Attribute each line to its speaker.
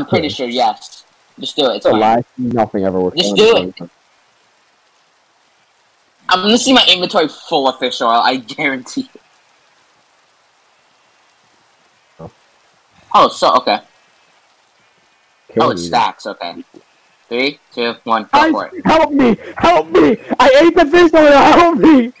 Speaker 1: I'm pretty sure, yes. Just do it. It's
Speaker 2: a
Speaker 1: fine.
Speaker 2: nothing ever works.
Speaker 1: Just do it. I'm gonna see my inventory full of fish oil. I guarantee. it.
Speaker 2: Oh.
Speaker 1: Oh, so okay.
Speaker 2: Kill
Speaker 1: Oh, it stacks. Okay. Three, two, one. Go for it.
Speaker 2: Help me! Help me! I ate the fish oil! Help me!